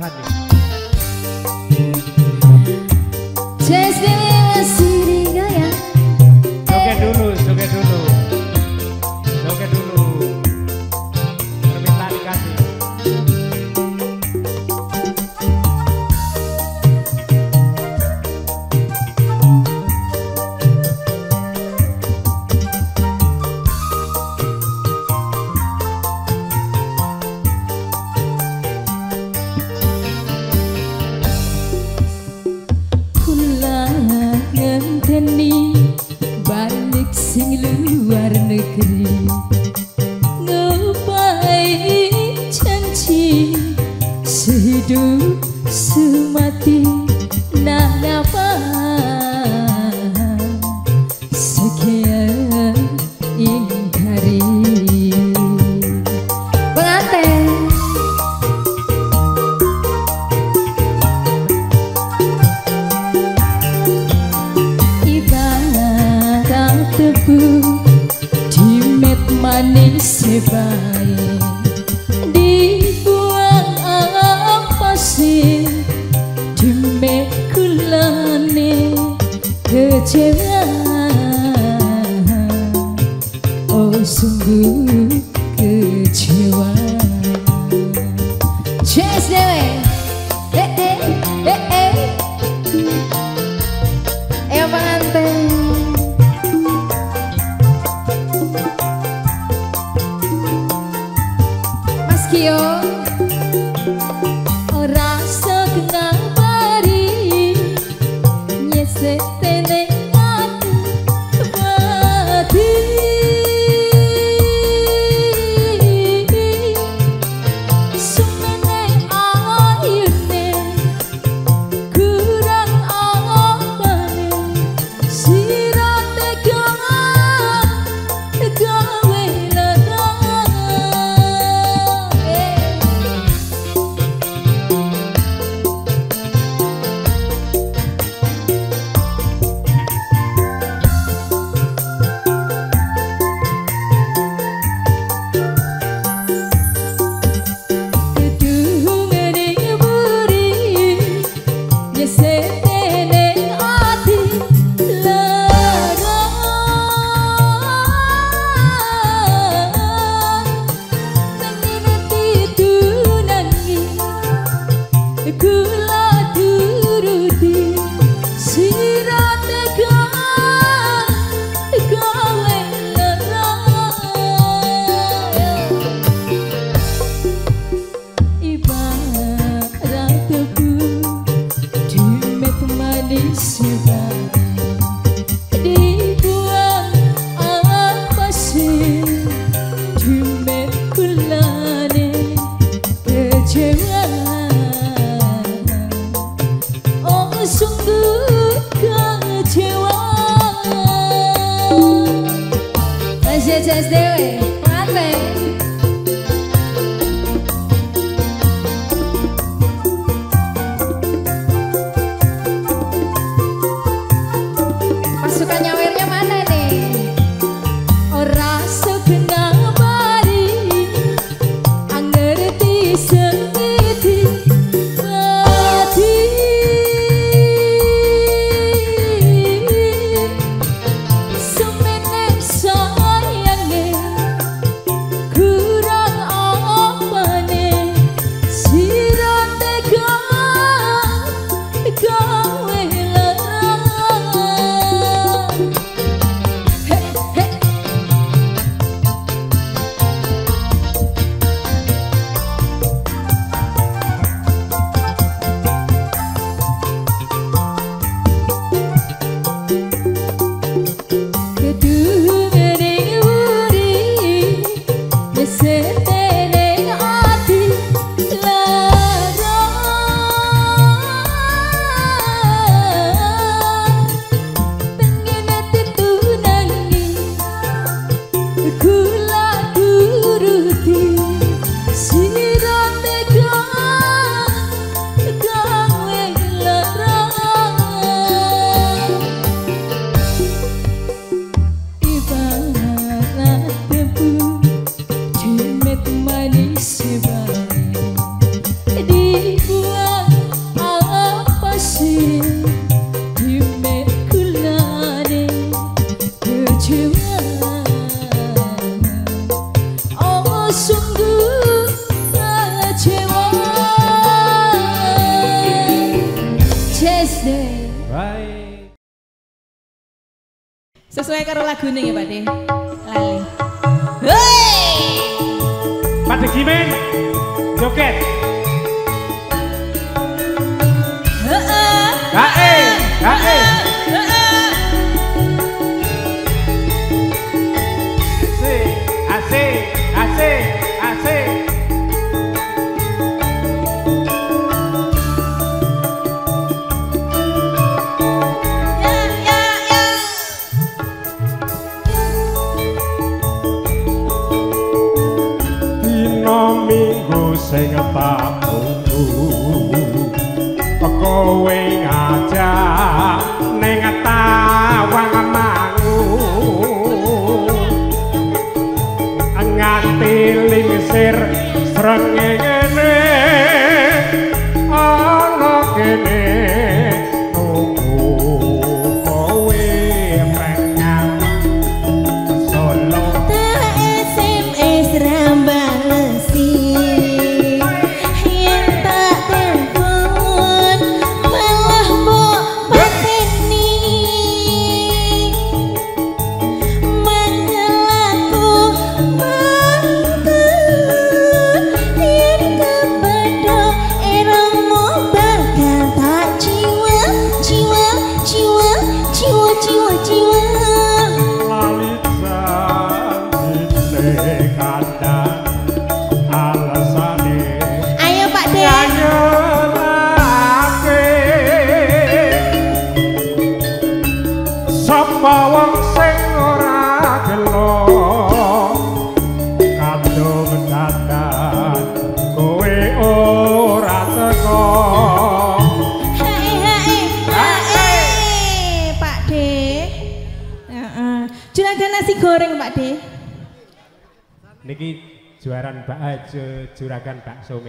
Bani. Just goodbye.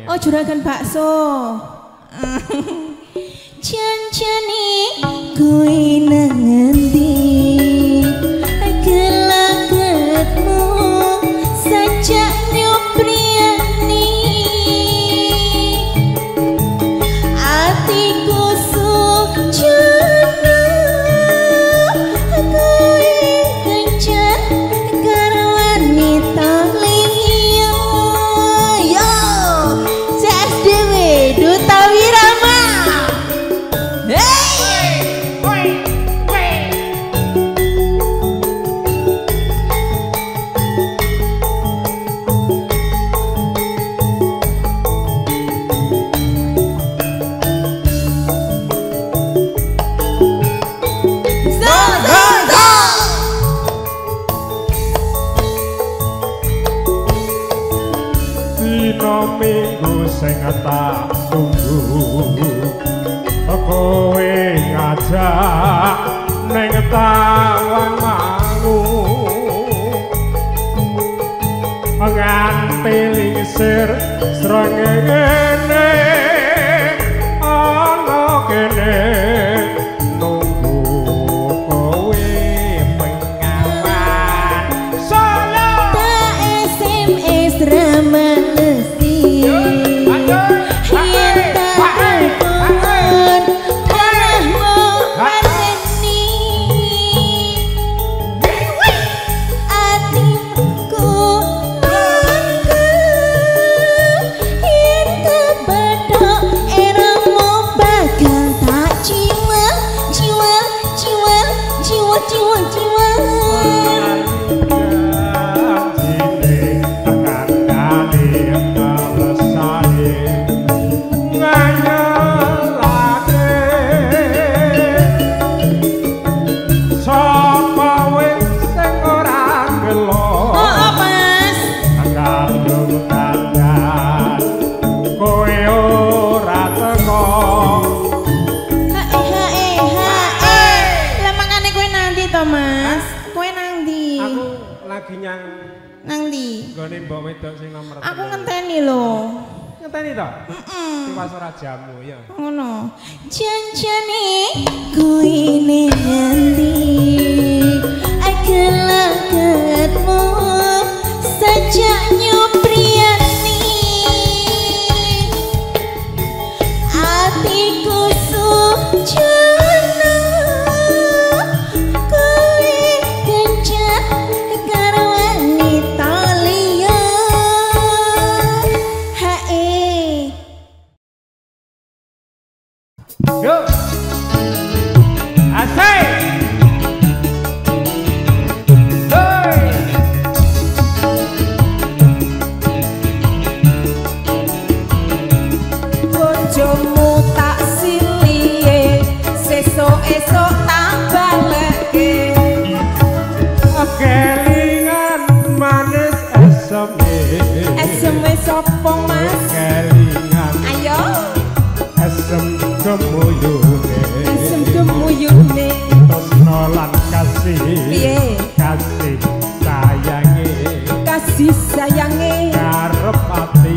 Oh, juragan bakso. tawang mangu ngantil isir srengenge. ini toh? Heeh. Pas ora jamu ya. Ngono. Janjane ku ini Go! kemuyune asem kemuyune tresno lan kasih piye? kasih sayange. Kasih sayange. Karep ati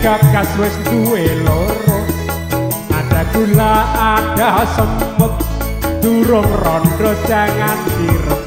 gagas wis duwe loro. Ada gula ada sempet. Durung rondo jangan tiru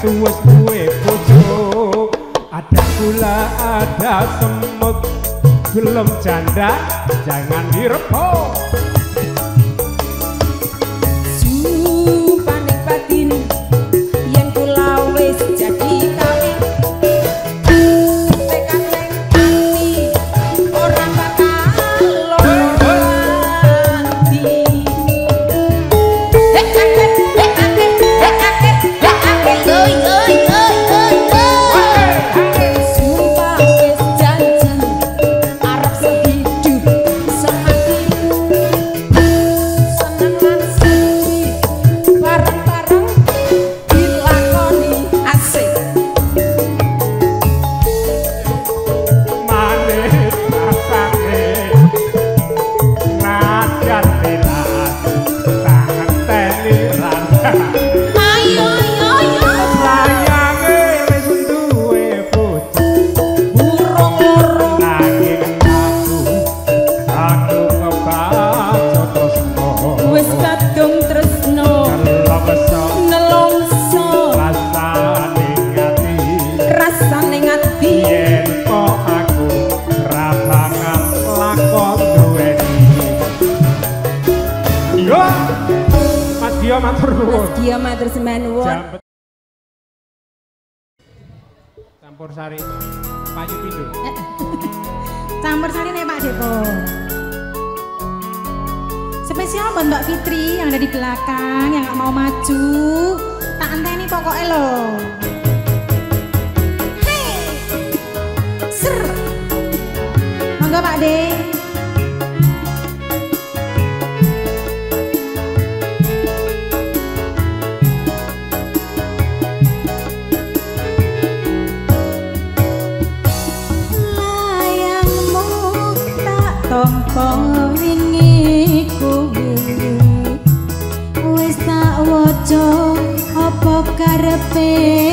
suwes kue pojo ada gula ada semut belum janda jangan direpot Campur sari Payu Pindo. Campur sari nih Pak Depo. Spesial buat Mbak Fitri yang ada di belakang yang nggak mau maju. Tak anteni pokoknya loh. Hey, ser. Monggo Pak De. Apa karepe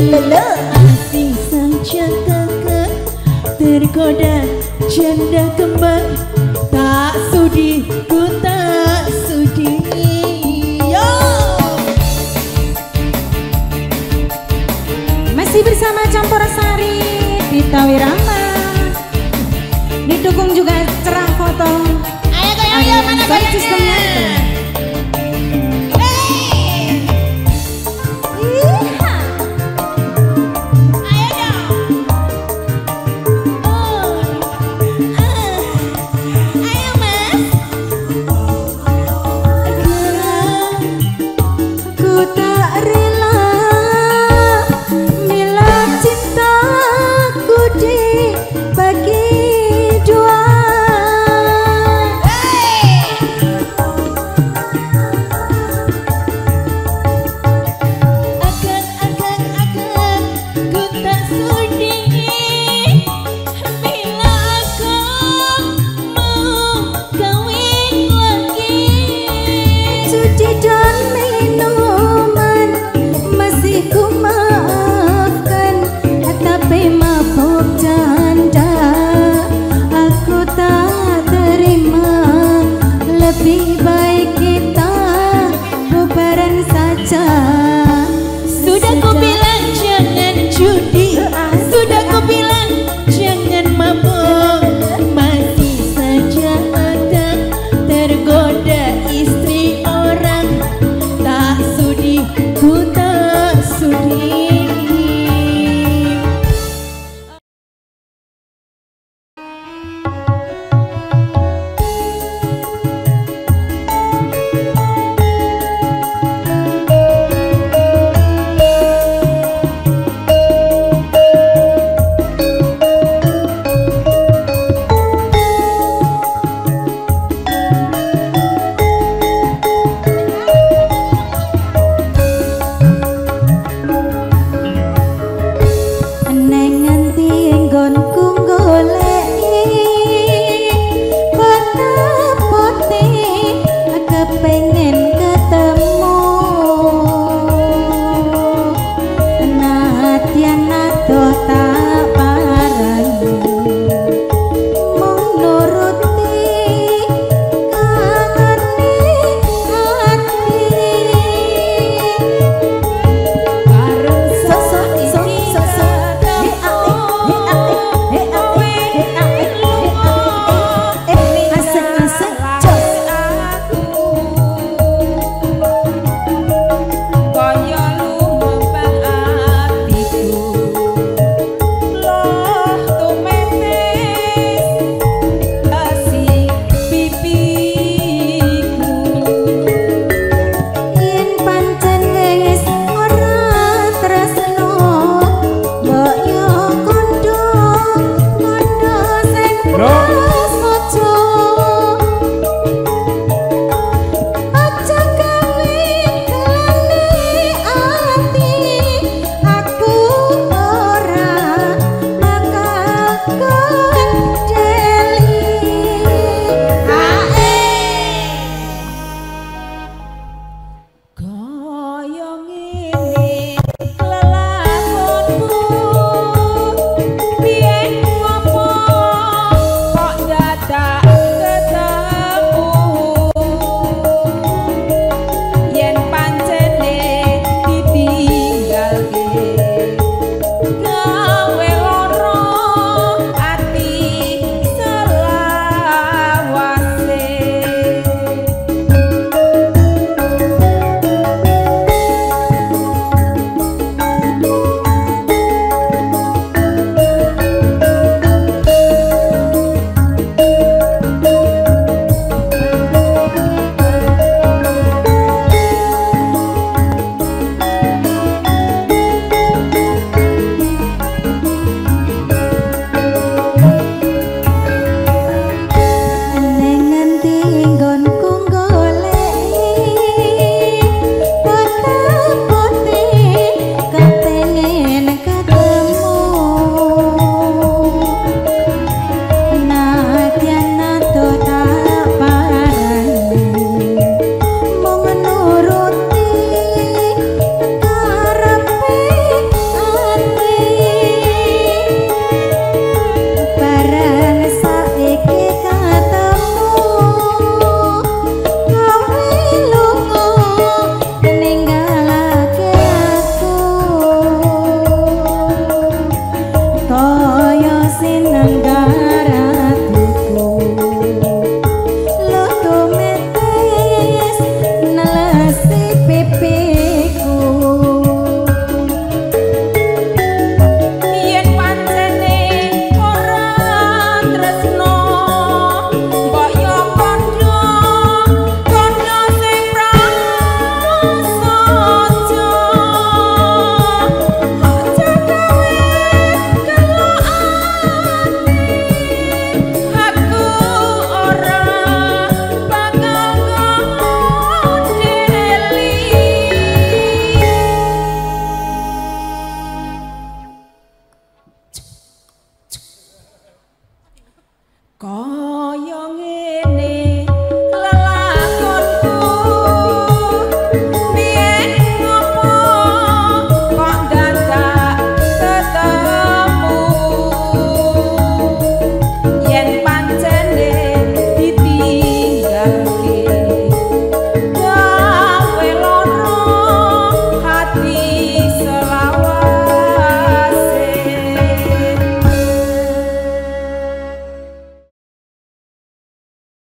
la la